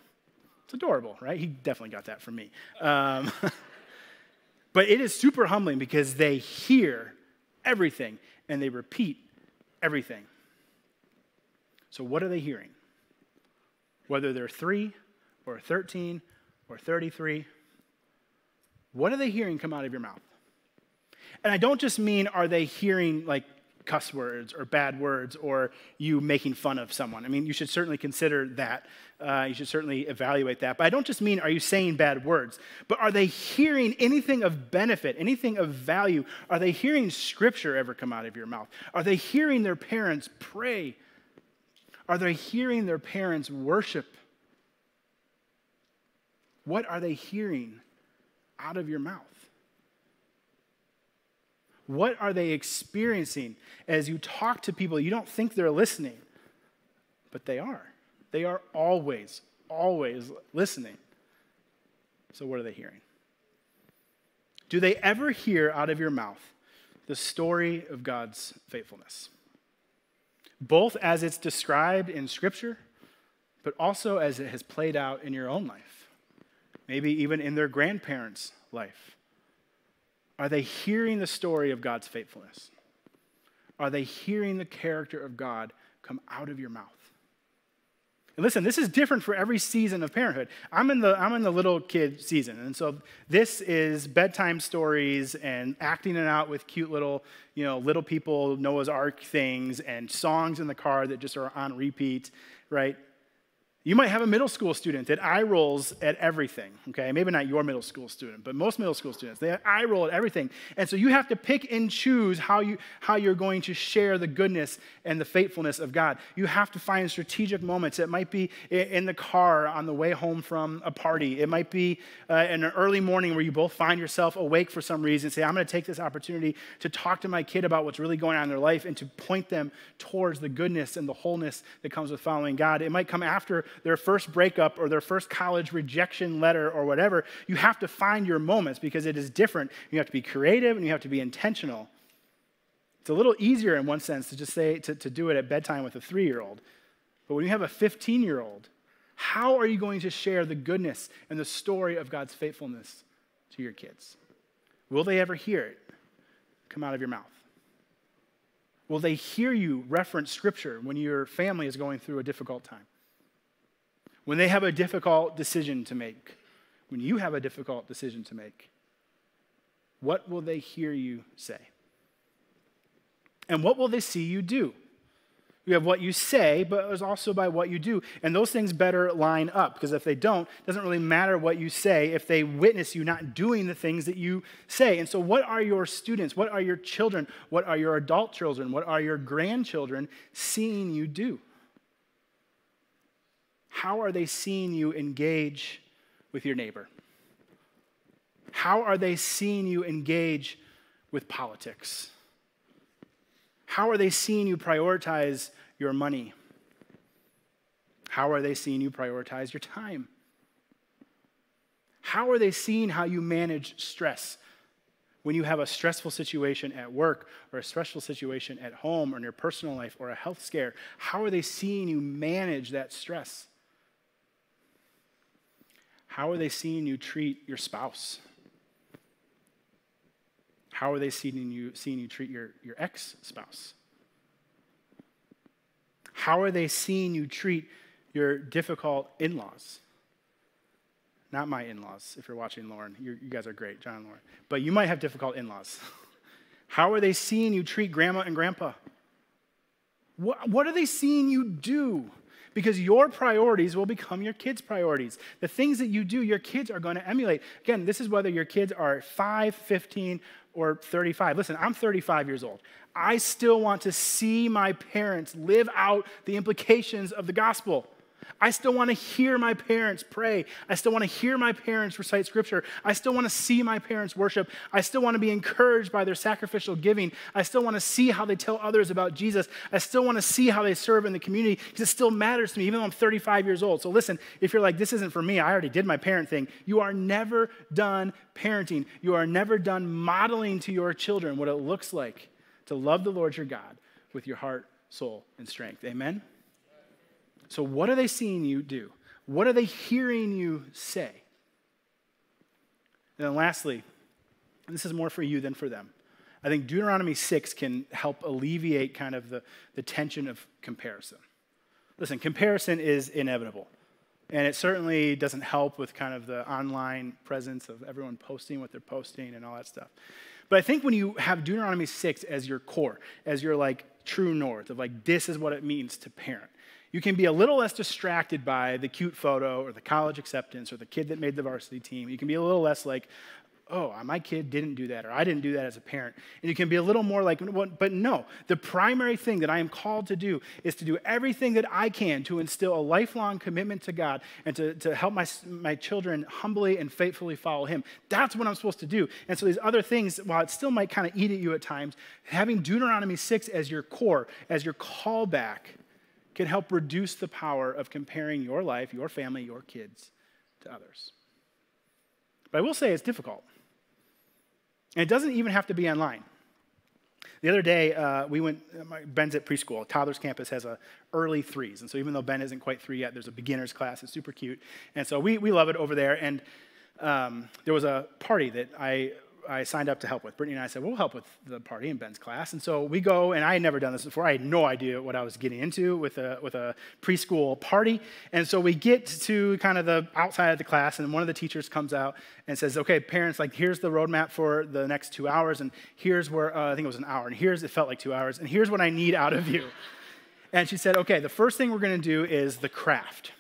It's adorable, right? He definitely got that from me. Um, but it is super humbling because they hear everything and they repeat everything. So, what are they hearing? Whether they're three or 13 or 33, what are they hearing come out of your mouth? And I don't just mean are they hearing like cuss words or bad words or you making fun of someone. I mean, you should certainly consider that. Uh, you should certainly evaluate that. But I don't just mean are you saying bad words, but are they hearing anything of benefit, anything of value? Are they hearing scripture ever come out of your mouth? Are they hearing their parents pray? Are they hearing their parents worship? What are they hearing out of your mouth? What are they experiencing as you talk to people? You don't think they're listening, but they are. They are always, always listening. So, what are they hearing? Do they ever hear out of your mouth the story of God's faithfulness? Both as it's described in Scripture, but also as it has played out in your own life, maybe even in their grandparents' life. Are they hearing the story of God's faithfulness? Are they hearing the character of God come out of your mouth? And listen, this is different for every season of parenthood. I'm in the I'm in the little kid season, and so this is bedtime stories and acting it out with cute little you know little people Noah's Ark things and songs in the car that just are on repeat, right? You might have a middle school student that eye rolls at everything, okay? Maybe not your middle school student, but most middle school students, they eye roll at everything. And so you have to pick and choose how, you, how you're going to share the goodness and the faithfulness of God. You have to find strategic moments. It might be in the car on the way home from a party, it might be uh, in an early morning where you both find yourself awake for some reason. Say, I'm going to take this opportunity to talk to my kid about what's really going on in their life and to point them towards the goodness and the wholeness that comes with following God. It might come after their first breakup or their first college rejection letter or whatever, you have to find your moments because it is different. You have to be creative and you have to be intentional. It's a little easier in one sense to just say to, to do it at bedtime with a three year old. But when you have a 15 year old, how are you going to share the goodness and the story of God's faithfulness to your kids? Will they ever hear it come out of your mouth? Will they hear you reference scripture when your family is going through a difficult time? When they have a difficult decision to make? When you have a difficult decision to make? What will they hear you say? And what will they see you do? You have what you say, but it's also by what you do. And those things better line up because if they don't, it doesn't really matter what you say if they witness you not doing the things that you say. And so, what are your students? What are your children? What are your adult children? What are your grandchildren seeing you do? How are they seeing you engage with your neighbor? How are they seeing you engage with politics? How are they seeing you prioritize your money? How are they seeing you prioritize your time? How are they seeing how you manage stress? When you have a stressful situation at work or a stressful situation at home or in your personal life or a health scare, how are they seeing you manage that stress? How are they seeing you treat your spouse? How are they seeing you, seeing you treat your, your ex spouse? How are they seeing you treat your difficult in laws? Not my in laws, if you're watching Lauren. You're, you guys are great, John and Lauren. But you might have difficult in laws. How are they seeing you treat grandma and grandpa? What, what are they seeing you do? Because your priorities will become your kids' priorities. The things that you do, your kids are going to emulate. Again, this is whether your kids are 5, 15, or 35. Listen, I'm 35 years old. I still want to see my parents live out the implications of the gospel. I still want to hear my parents pray. I still want to hear my parents recite scripture. I still want to see my parents worship. I still want to be encouraged by their sacrificial giving. I still want to see how they tell others about Jesus. I still want to see how they serve in the community because it still matters to me, even though I'm 35 years old. So listen, if you're like, this isn't for me, I already did my parent thing, you are never done parenting. You are never done modeling to your children what it looks like to love the Lord your God with your heart, soul, and strength. Amen? So, what are they seeing you do? What are they hearing you say? And then, lastly, this is more for you than for them. I think Deuteronomy 6 can help alleviate kind of the, the tension of comparison. Listen, comparison is inevitable. And it certainly doesn't help with kind of the online presence of everyone posting what they're posting and all that stuff. But I think when you have Deuteronomy 6 as your core, as your like true north of like this is what it means to parent, you can be a little less distracted by the cute photo or the college acceptance or the kid that made the varsity team. You can be a little less like, oh, uh, my kid didn't do that, or I didn't do that as a parent. And you can be a little more like, but no, the primary thing that I am called to do is to do everything that I can to instill a lifelong commitment to God and to, to help my, my children humbly and faithfully follow Him. That's what I'm supposed to do. And so these other things, while it still might kind of eat at you at times, having Deuteronomy 6 as your core, as your callback, can help reduce the power of comparing your life, your family, your kids to others. But I will say it's difficult. And it doesn't even have to be online. The other day, uh, we went, Ben's at preschool. Toddlers Campus has a early threes. And so even though Ben isn't quite three yet, there's a beginner's class. It's super cute. And so we, we love it over there. And um, there was a party that I I signed up to help with. Brittany and I said, we'll help with the party in Ben's class. And so we go, and I had never done this before. I had no idea what I was getting into with a, with a preschool party. And so we get to kind of the outside of the class, and one of the teachers comes out and says, okay, parents, like, here's the roadmap for the next two hours, and here's where, uh, I think it was an hour, and here's, it felt like two hours, and here's what I need out of you. And she said, okay, the first thing we're going to do is the craft.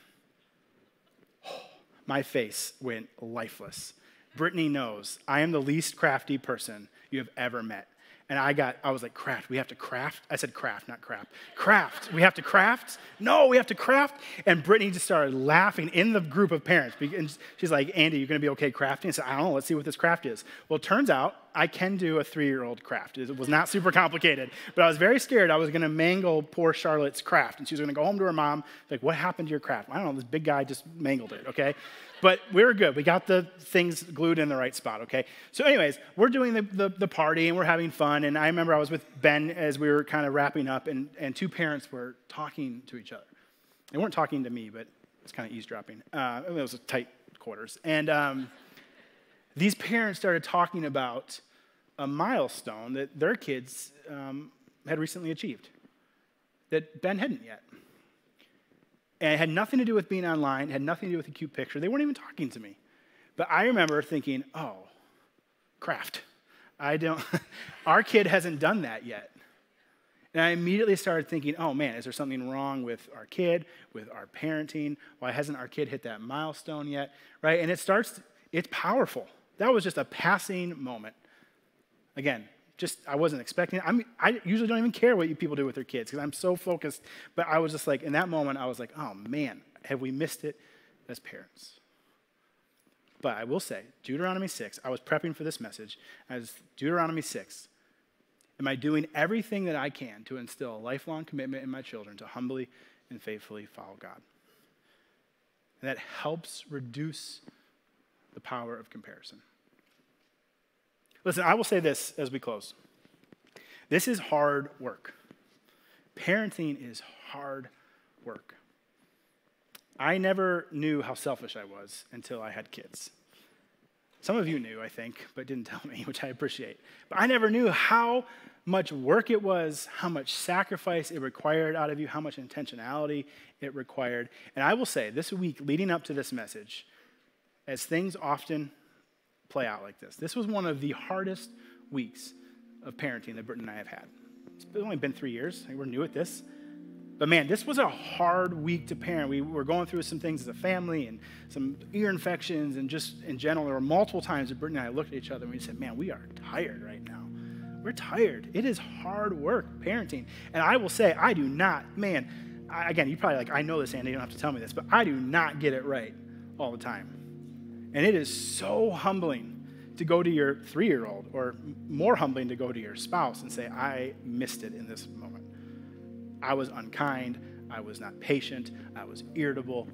My face went lifeless. Brittany knows I am the least crafty person you have ever met. And I got, I was like, craft, we have to craft. I said craft, not crap. Craft, we have to craft? No, we have to craft. And Brittany just started laughing in the group of parents. And she's like, Andy, you're gonna be okay crafting? I said, I don't know, let's see what this craft is. Well, turns out I can do a three year old craft. It was not super complicated, but I was very scared I was gonna mangle poor Charlotte's craft. And she was gonna go home to her mom, like, what happened to your craft? I don't know, this big guy just mangled it, okay? But we were good. We got the things glued in the right spot, okay? So, anyways, we're doing the, the, the, party and we're having fun. And I remember I was with Ben as we were kind of wrapping up, and, and two parents were talking to each other. They weren't talking to me, but it's kind of eavesdropping. Uh, it was tight quarters. And um, these parents started talking about a milestone that their kids um, had recently achieved that Ben hadn't yet. And it had nothing to do with being online, had nothing to do with a cute picture. They weren't even talking to me. But I remember thinking, oh, craft. I don't, our kid hasn't done that yet. And I immediately started thinking, oh man, is there something wrong with our kid, with our parenting? Why hasn't our kid hit that milestone yet? Right? And it starts, it's powerful. That was just a passing moment. Again, just I wasn't expecting it. I mean, I usually don't even care what you people do with their kids because I'm so focused. But I was just like, in that moment, I was like, oh man, have we missed it as parents? But I will say, Deuteronomy 6, I was prepping for this message as Deuteronomy 6. Am I doing everything that I can to instill a lifelong commitment in my children to humbly and faithfully follow God? And that helps reduce the power of comparison. Listen, I will say this as we close. This is hard work. Parenting is hard work. I never knew how selfish I was until I had kids. Some of you knew, I think, but didn't tell me, which I appreciate. But I never knew how much work it was, how much sacrifice it required out of you, how much intentionality it required. And I will say, this week leading up to this message, as things often play out like this, this was one of the hardest weeks of parenting that Britton and I have had. It's only been three years. We're new at this. But man, this was a hard week to parent. We were going through some things as a family and some ear infections, and just in general, there were multiple times that Brittany and I looked at each other and we said, Man, we are tired right now. We're tired. It is hard work parenting. And I will say, I do not, man, I, again, you probably like, I know this, Andy, you don't have to tell me this, but I do not get it right all the time. And it is so humbling to go to your three year old, or more humbling to go to your spouse and say, I missed it in this moment. I was unkind. I was not patient. I was irritable.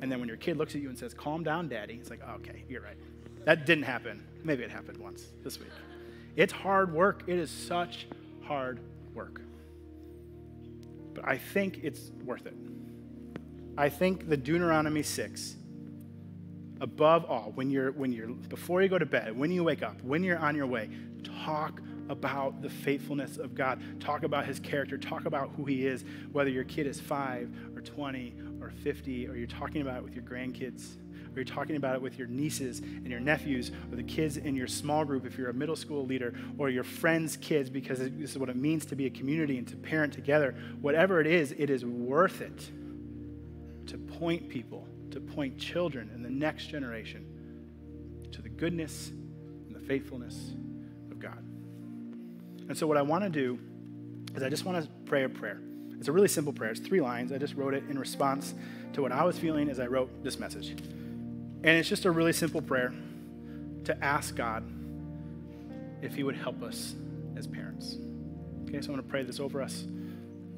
And then when your kid looks at you and says, Calm down, daddy, it's like, okay, you're right. That didn't happen. Maybe it happened once this week. It's hard work. It is such hard work. But I think it's worth it. I think the Deuteronomy 6, above all, when you're, when you're, before you go to bed, when you wake up, when you're on your way, talk about the faithfulness of God. Talk about his character. Talk about who he is, whether your kid is five or 20 or 50, or you're talking about it with your grandkids, or you're talking about it with your nieces and your nephews, or the kids in your small group if you're a middle school leader, or your friends' kids, because this is what it means to be a community and to parent together. Whatever it is, it is worth it to point people, to point children and the next generation to the goodness and the faithfulness of God. And so, what I want to do is I just want to pray a prayer. It's a really simple prayer. It's three lines. I just wrote it in response to what I was feeling as I wrote this message. And it's just a really simple prayer to ask God if He would help us as parents. Okay, so I'm going to pray this over us,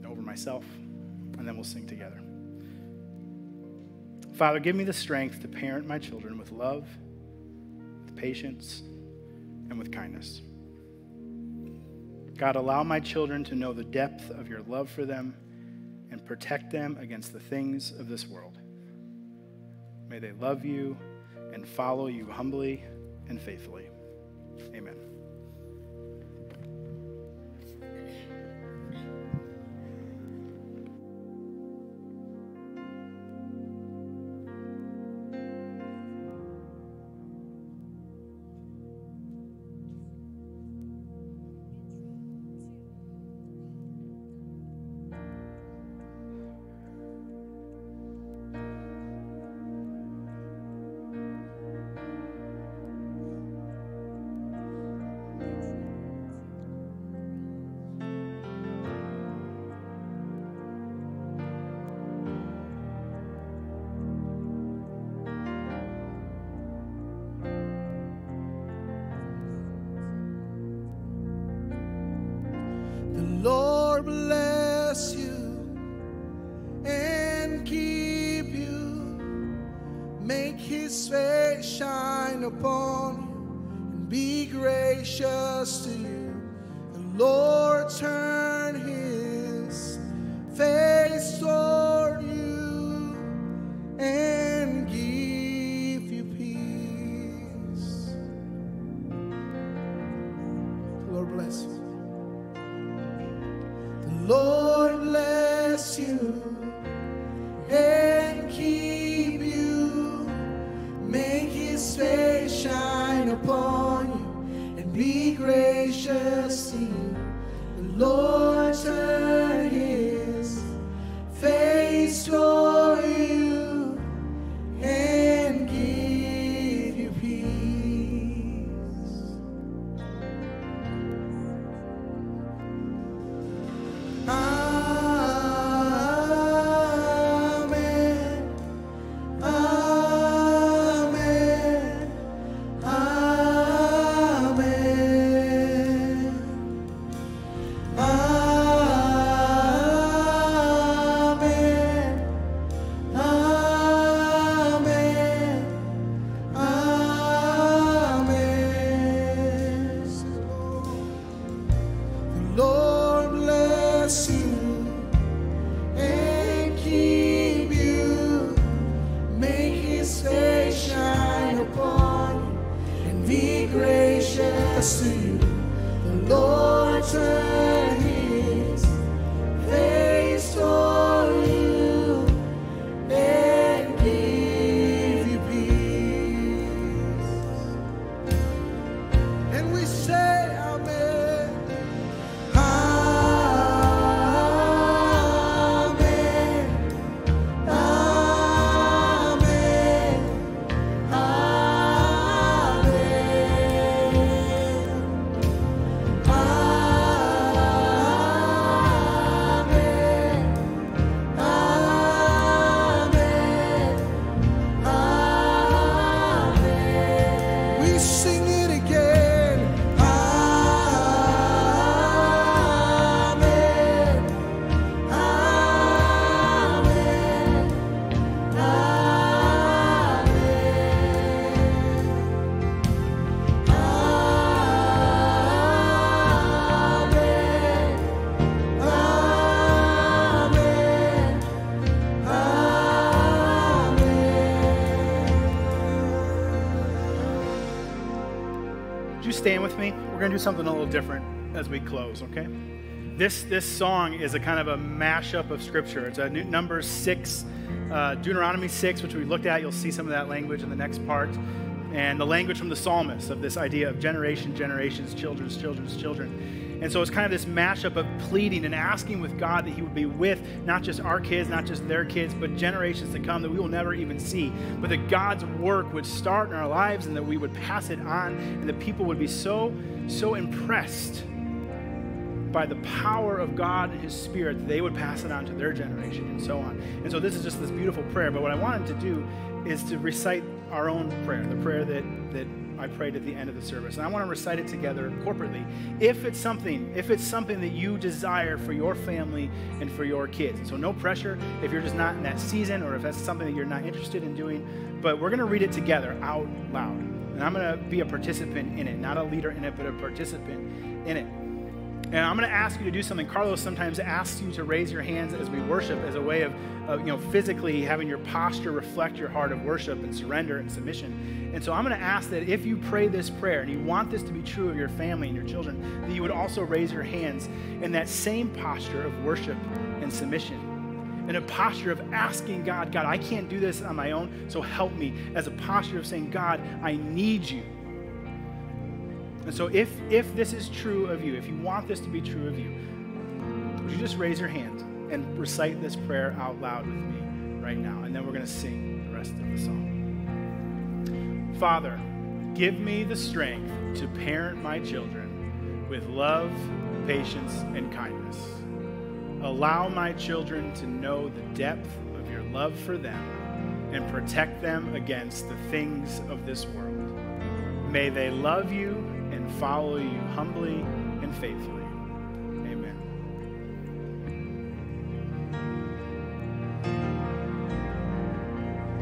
over myself, and then we'll sing together. Father, give me the strength to parent my children with love, with patience, and with kindness. God, allow my children to know the depth of your love for them and protect them against the things of this world. May they love you and follow you humbly and faithfully. Amen. His face shine upon you and be gracious to you. The Lord turn his face toward you and stand with me? We're going to do something a little different as we close, okay? This, this song is a kind of a mashup of scripture. It's a new, Numbers 6, uh, Deuteronomy 6, which we looked at. You'll see some of that language in the next part. And the language from the psalmist of this idea of generation, generations, children's, children's, children. And so it's kind of this mashup of pleading and asking with God that He would be with not just our kids, not just their kids, but generations to come that we will never even see. But that God's work would start in our lives and that we would pass it on and that people would be so, so impressed by the power of God and His Spirit, they would pass it on to their generation and so on. And so this is just this beautiful prayer. But what I wanted to do is to recite our own prayer, the prayer that, that I prayed at the end of the service. And I want to recite it together corporately. If it's something, if it's something that you desire for your family and for your kids. So no pressure if you're just not in that season or if that's something that you're not interested in doing. But we're going to read it together out loud. And I'm going to be a participant in it, not a leader in it, but a participant in it. And I'm going to ask you to do something. Carlos sometimes asks you to raise your hands as we worship as a way of, of, you know, physically having your posture reflect your heart of worship and surrender and submission. And so I'm going to ask that if you pray this prayer and you want this to be true of your family and your children, that you would also raise your hands in that same posture of worship and submission. In a posture of asking God, God, I can't do this on my own, so help me. As a posture of saying, God, I need you. And so if if this is true of you, if you want this to be true of you, would you just raise your hand and recite this prayer out loud with me right now? And then we're going to sing the rest of the song. Father, give me the strength to parent my children with love, patience, and kindness. Allow my children to know the depth of your love for them and protect them against the things of this world. May they love you and follow you humbly and faithfully. Amen.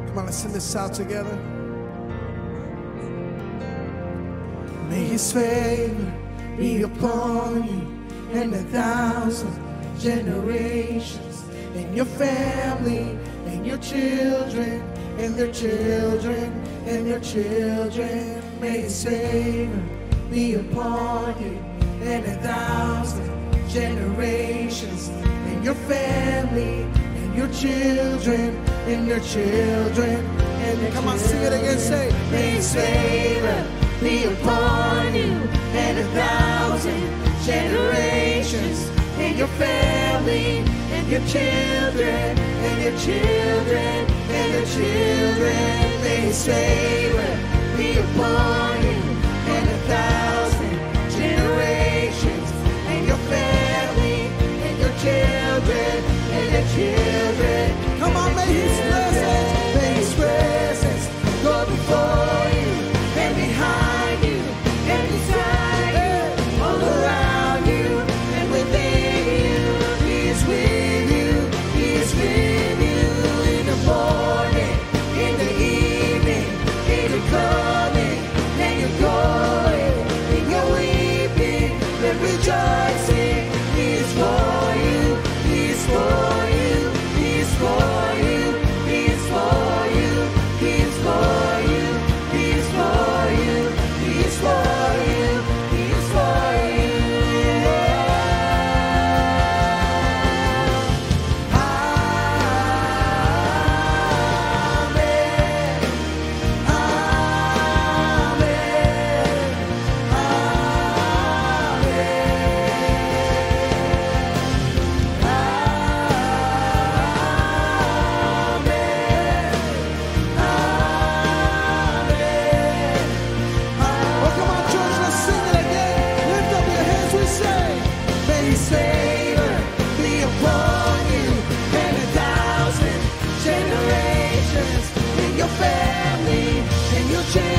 Come on, let's sing this out together. May his favor be upon you and a thousand generations, and your family, and your children, and their children, and their children. May his favor be upon you and a thousand generations and your family, and your children, and your children, and your come on, sing it again. Say, May favor be upon you and a thousand generations, and your family, and your children, and your children, and your children. May favor be upon you children, and your children. come on, may His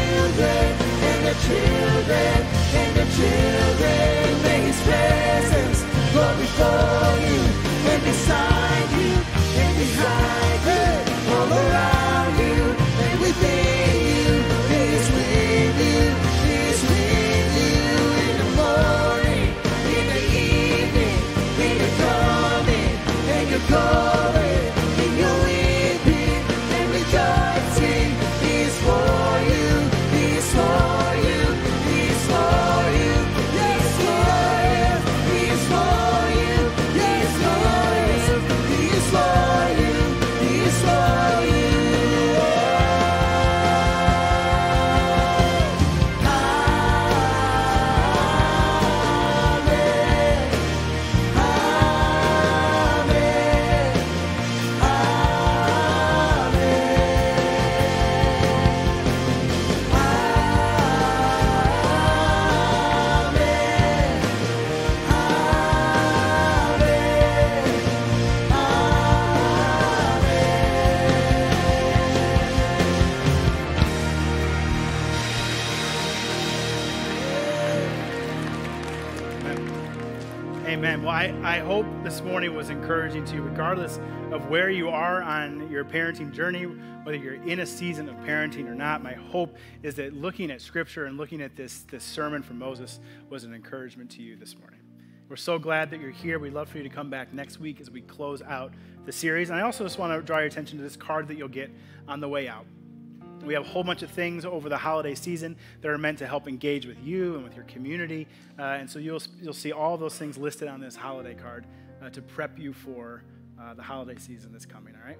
children, and their children, and their children. May His presence go before you and beside you and behind you, all around you and within regardless of where you are on your parenting journey, whether you're in a season of parenting or not. My hope is that looking at Scripture and looking at this, this sermon from Moses was an encouragement to you this morning. We're so glad that you're here. We'd love for you to come back next week as we close out the series. And I also just want to draw your attention to this card that you'll get on the way out. We have a whole bunch of things over the holiday season that are meant to help engage with you and with your community. Uh, and so you'll, you'll see all those things listed on this holiday card uh, to prep you for uh, the holiday season that's coming, all right?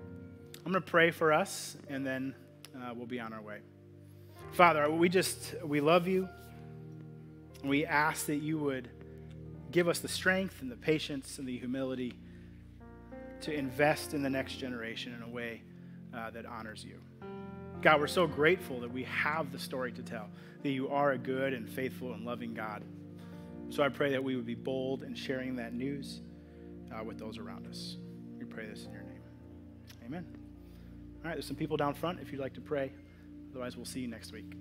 I'm going to pray for us, and then uh, we'll be on our way. Father, we just, we love you. We ask that you would give us the strength and the patience and the humility to invest in the next generation in a way uh, that honors you. God, we're so grateful that we have the story to tell, that you are a good and faithful and loving God. So I pray that we would be bold in sharing that news uh, with those around us. Pray this in your name. Amen. All right, there's some people down front if you'd like to pray. Otherwise, we'll see you next week.